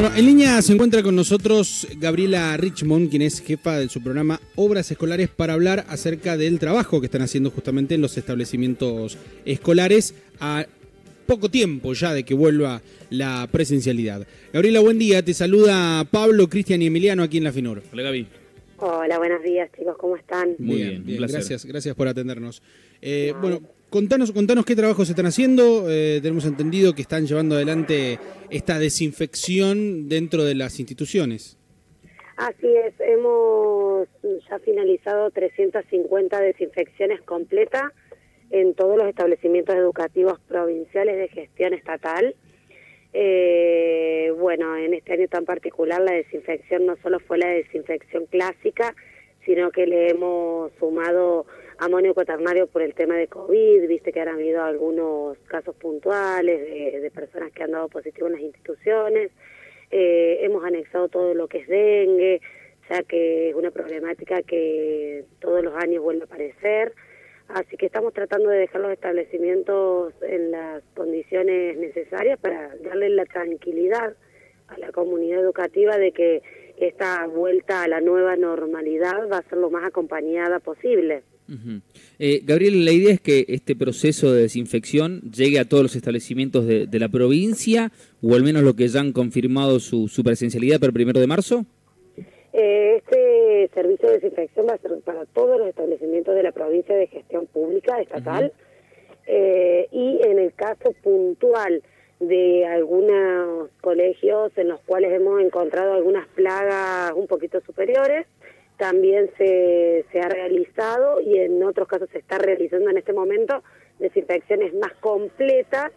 Bueno, en línea se encuentra con nosotros Gabriela Richmond, quien es jefa de su programa Obras Escolares, para hablar acerca del trabajo que están haciendo justamente en los establecimientos escolares a poco tiempo ya de que vuelva la presencialidad. Gabriela, buen día. Te saluda Pablo, Cristian y Emiliano aquí en La Finor. Hola, Gaby. Hola, buenos días chicos, ¿cómo están? Muy bien, bien, gracias, gracias por atendernos. Eh, bueno, contanos, contanos qué trabajos están haciendo. Eh, tenemos entendido que están llevando adelante esta desinfección dentro de las instituciones. Así es, hemos ya finalizado 350 desinfecciones completas en todos los establecimientos educativos provinciales de gestión estatal. Eh, bueno, en este año tan particular la desinfección no solo fue la desinfección clásica, sino que le hemos sumado amonio cuaternario por el tema de COVID, viste que han habido algunos casos puntuales de, personas que han dado positivo en las instituciones, eh, hemos anexado todo lo que es dengue, ya que es una problemática que todos los años vuelve a aparecer, Así que estamos tratando de dejar los establecimientos en las condiciones necesarias para darle la tranquilidad a la comunidad educativa de que esta vuelta a la nueva normalidad va a ser lo más acompañada posible. eh, Gabriel, la idea es que este proceso de desinfección llegue a todos los establecimientos de, la provincia, o al menos lo que ya han confirmado su, su presencialidad para el primero de marzo. Eh, este servicio de desinfección va a ser para todos los establecimientos de la provincia de gestión pública estatal eh, y en el caso puntual de algunos colegios en los cuales hemos encontrado algunas plagas un poquito superiores, también se, se ha realizado y en otros casos se está realizando en este momento desinfecciones más completas,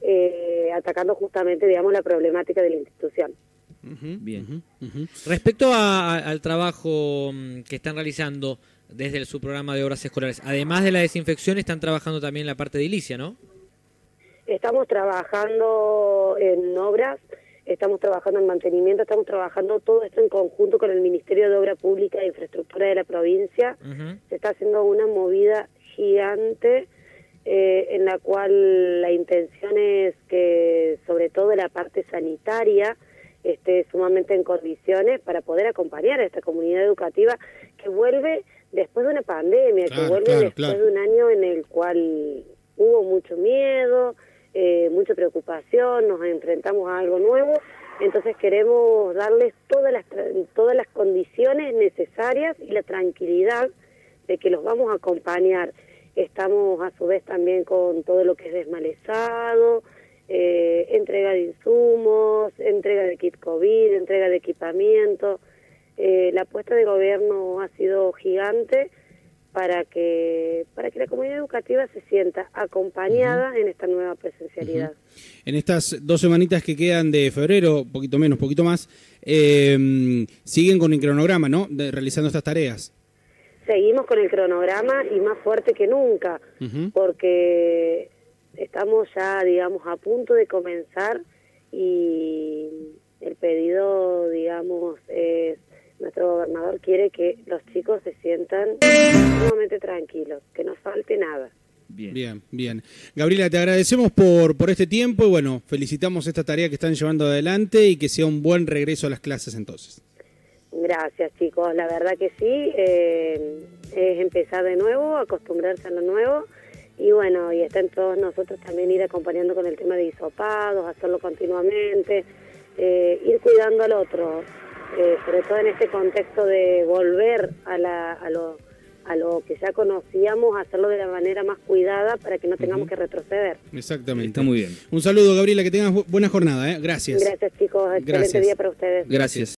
eh, atacando justamente, digamos, la problemática de la institución. Bien. Respecto al trabajo mm, que están realizando desde su programa de obras escolares, además de la desinfección, están trabajando también la parte de ilicia, ¿no? Estamos trabajando en obras, estamos trabajando en mantenimiento, estamos trabajando todo esto en conjunto con el Ministerio de Obra Pública e Infraestructura de la provincia. Se está haciendo una movida gigante eh, en la cual la intención es que, sobre todo la parte sanitaria, esté sumamente en condiciones para poder acompañar a esta comunidad educativa que vuelve después de una pandemia, que vuelve después de un año en el cual hubo mucho miedo, eh, mucha preocupación, nos enfrentamos a algo nuevo, entonces queremos darles todas las, todas las condiciones necesarias y la tranquilidad de que los vamos a acompañar. Estamos a su vez también con todo lo que es desmalezado, eh, entrega de insumos, entrega de kit COVID, entrega de equipamiento. Eh, la apuesta de gobierno ha sido gigante para que para que la comunidad educativa se sienta acompañada en esta nueva presencialidad. En estas dos semanitas que quedan de febrero, poquito menos, poquito más, eh, siguen con el cronograma, ¿no? De, realizando estas tareas. Seguimos con el cronograma y más fuerte que nunca, porque estamos ya, digamos, a punto de comenzar y el pedido, digamos, es, nuestro gobernador quiere que los chicos se sientan sumamente tranquilos, que no falte nada. Bien. bien, bien. Gabriela, te agradecemos por, por este tiempo y bueno, felicitamos esta tarea que están llevando adelante y que sea un buen regreso a las clases entonces. Gracias chicos, la verdad que sí, eh, es empezar de nuevo, acostumbrarse a lo nuevo y bueno, y está en todos nosotros también ir acompañando con el tema de hisopados, hacerlo continuamente, eh, ir cuidando al otro, eh, sobre todo en este contexto de volver a, la, a, lo, a lo que ya conocíamos, hacerlo de la manera más cuidada para que no tengamos que retroceder. Exactamente. Está muy bien. Un saludo, Gabriela, que tengas buena jornada. ¿eh? Gracias. Gracias, chicos. Excelente día para ustedes. Gracias.